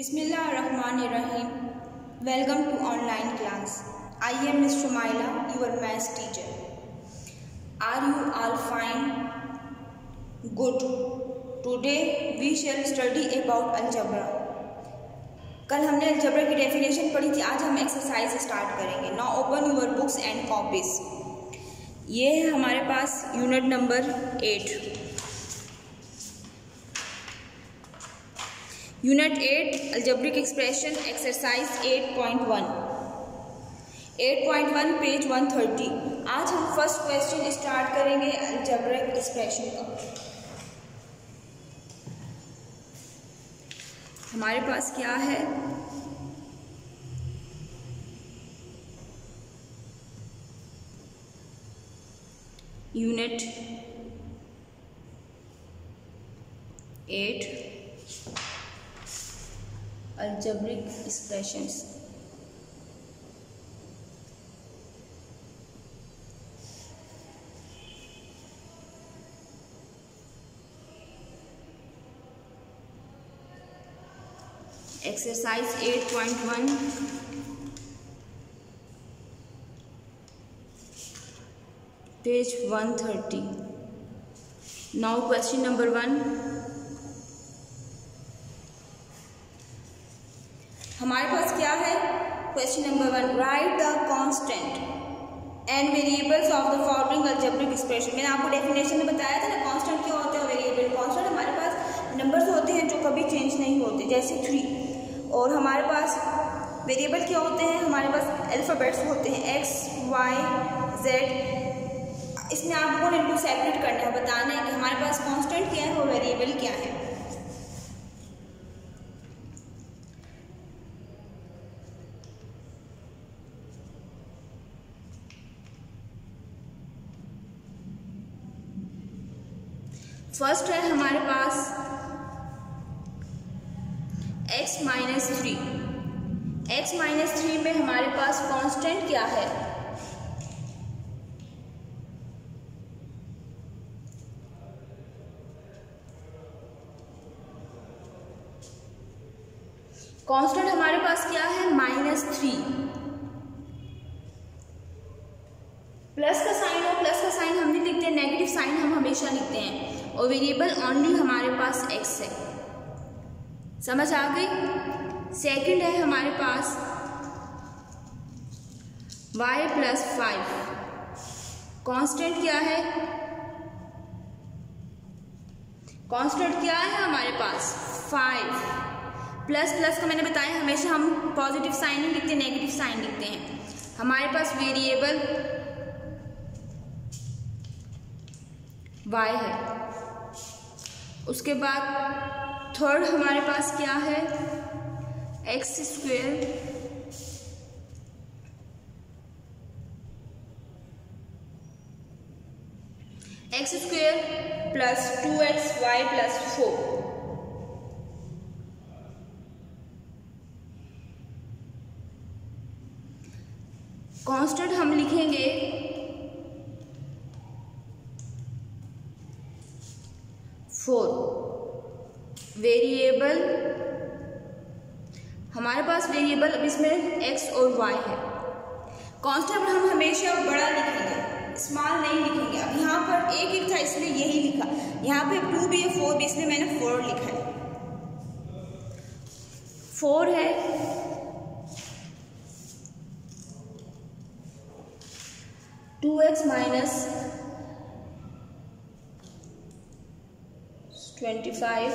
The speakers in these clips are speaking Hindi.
बिस्मिल्लाहमानीम welcome to online class I am miss Shumaila your maths teacher are you all fine good today we shall study about algebra कल हमने अलजबरा की डेफिनेशन पढ़ी थी, आज हम एक्सरसाइज स्टार्ट करेंगे. Now open your books and copies ये है हमारे पास unit number eight unit eight, algebraic expression, exercise eight point one. Eight point one, page one thirty. आज हम फ़र्स्ट क्वेश्चन स्टार्ट करेंगे अल्जब्रिक एक्सप्रेशन का। हमारे पास क्या है? Unit eight. Algebraic expressions exercise 8.1 page 130 now question number 1 हमारे पास क्या है? Question number one write the constant and variables of the following algebraic expression मैंने आपको डेफिनेशन में बताया था ना कांस्टेंट क्या होते हैं वेरिएबल कांस्टेंट हमारे पास नंबर्स होते हैं जो कभी चेंज नहीं होते, जैसे थ्री और हमारे पास वेरिएबल क्या होते हैं? हमारे पास अल्फ़ाबेट्स होते हैं एक्स वाई जेड इसमें आपको इनको सेपरेट करना है, बताना है कि हमारे पास कांस्टेंट क्या है और वेरिएबल क्या है। फ़र्स्ट है हमारे पास x minus three x minus three में हमारे पास कांस्टेंट क्या है? कांस्टेंट हमारे पास क्या है? माइनस थ्री प्लस का साइन और प्लस का साइन हम नहीं लिखते नेगेटिव साइन हम हमेशा लिखते हैं। और वेरिएबल ओनली हमारे पास एक्स है। समझ आ गई? सेकंड है हमारे पास y प्लस फाइव कॉन्स्टेंट क्या है? कॉन्स्टेंट क्या है हमारे पास? फाइव प्लस प्लस का मैंने बताया, हमेशा हम पॉजिटिव साइन नहीं लिखते नेगेटिव साइन लिखते हैं। हमारे पास वेरिएबल y है। उसके बाद थर्ड हमारे पास क्या है? X square x square plus two x y plus four constant हम लिखेंगे फोर वेरिएबल हमारे पास वेरिएबल अब इसमें एक्स और वाई है। कांस्टेंट हम हमेशा बड़ा लिखेंगे स्मॉल नहीं लिखेंगे। अब यहाँ पर एक एक था, इसलिए यही लिखा। यहाँ पे टू भी है फोर भी, इसलिए मैंने फोर लिखा है। फोर है। Two x minus twenty five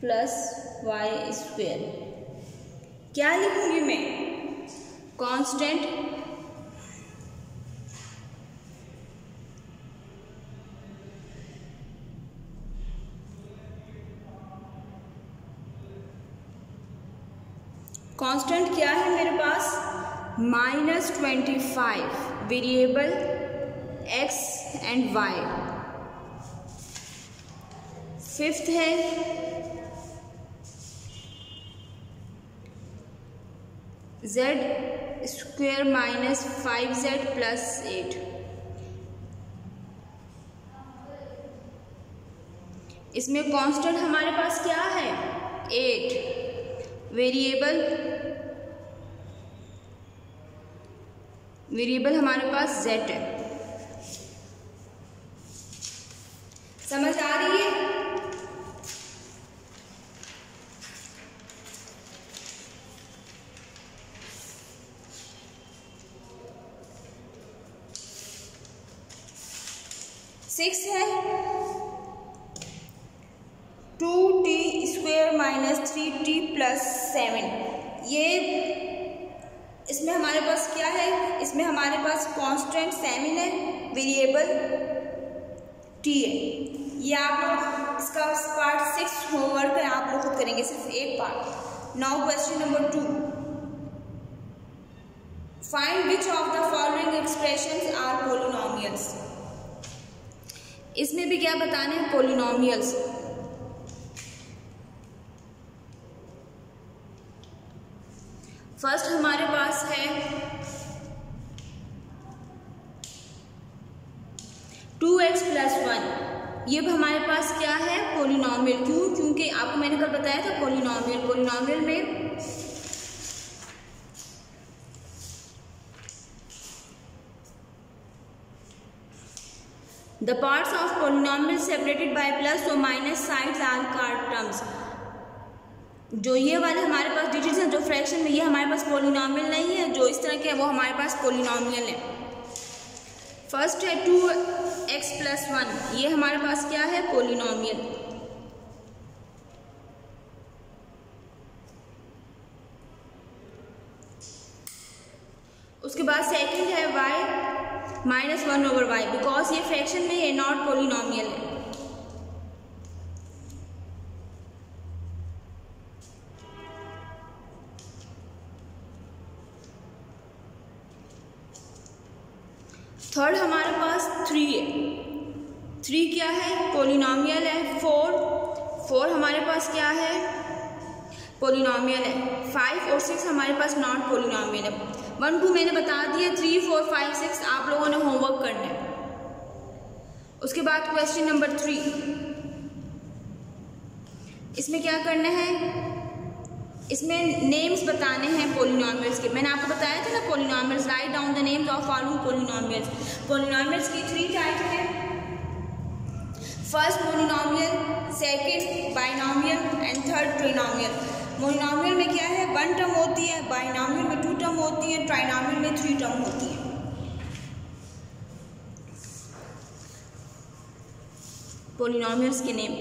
plus y square क्या लिखूँगी मैं? कांस्टेंट कांस्टेंट क्या है मेरे पास? Minus twenty five variable x and y fifth है। Z square minus five z plus eight इसमें कांस्टेंट हमारे पास क्या है? एट वेरिएबल वेरिएबल हमारे पास जेड है समझ आ रही है सिक्स है। Two t square minus three t plus seven. ये इसमें हमारे पास क्या है? इसमें हमारे पास कांस्टेंट सेवन है वेरिएबल टी है। ये आप लोग इसका पार्ट सिक्स होमवर्क है, आप लोग खुद करेंगे सिर्फ़ एक part now question number two find which of the following expressions are polynomials इसमें भी क्या बताने हैं? पोलिनोमियल्स फ़र्स्ट हमारे पास है टू एक्स प्लस वन ये भी हमारे पास क्या है? पोलिनोमियल क्यों? क्योंकि आपको मैंने कल बताया था पोलिनोमियल पोलिनोमियल में The parts of polynomial separated by plus or minus sides are called terms. जो ये वाले हमारे पास डिजिट्स हैं, जो फ्रैक्शन में ये हमारे पास पोलिनोमियल नहीं है, जो इस तरह के है, वो हमारे पास पोलिनोमियल है। फ़र्स्ट है टू एक्स प्लस वन ये हमारे पास क्या है? पोलिनोमियल उसके बाद सेकंड है y minus one over y because ये फ्रैक्शन में है नॉट पोलिनोमियल है। थर्ड हमारे पास थ्री है। थ्री क्या है? पोलिनोमियल है। फोर फोर हमारे पास क्या है? पोलिनोमियल है। फाइव और सिक्स हमारे पास नॉट पोलिनोमियल है। वन टू मैंने बता दिया थ्री फोर फाइव सिक्स आप लोगों ने होमवर्क करना है। उसके बाद क्वेश्चन नंबर थ्री इसमें क्या करना है? इसमें नेम्स बताने हैं पोलिनोमियल्स के। मैंने आपको बताया था ना polynomials write down the names of following polynomials polynomials की थ्री टाइप है। First polynomial second binomial and third trinomial monomial में क्या है? वन टर्म होती है बाइनामियल में टू टर्म होती है ट्राइनामियल में थ्री टर्म होती है। पोलिनोमियल्स के name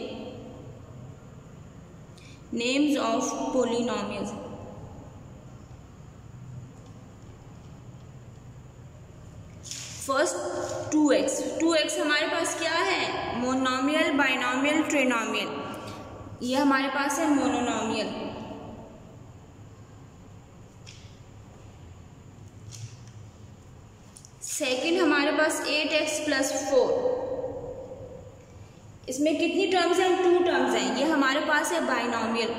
names of polynomials first two x two x हमारे पास क्या है? मोनोमियल बाइनोमियल ट्रिनोमियल ये हमारे पास है मोनोनोमियल सेकंड हमारे पास एट एक्स प्लस फोर इसमें कितनी टर्म्स हैं? टू टर्म्स हैं। ये हमारे पास है binomial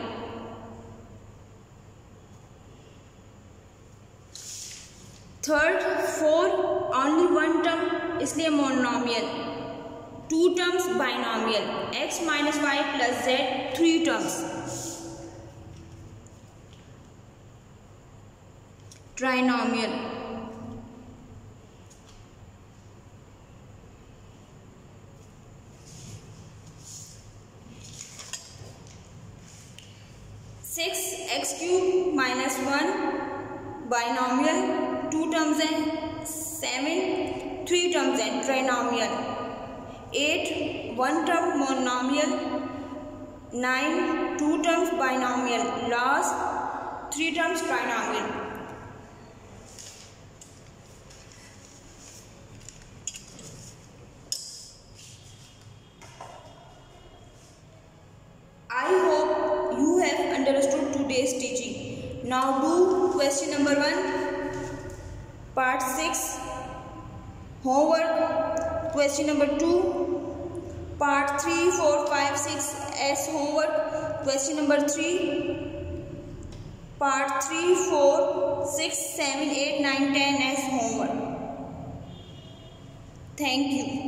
third four only one term इसलिए monomial two terms binomial x minus y plus z three terms trinomial six x cube minus one binomial two terms हैं सेवन थ्री टर्म्स हैं trinomial eight one term monomial nine two terms binomial last three terms trinomial Now do question number 1 part 6 homework question number 2 part 3 4 5 6 as homework question number 3 part 3 4 6 7 8 9 10 as homework thank you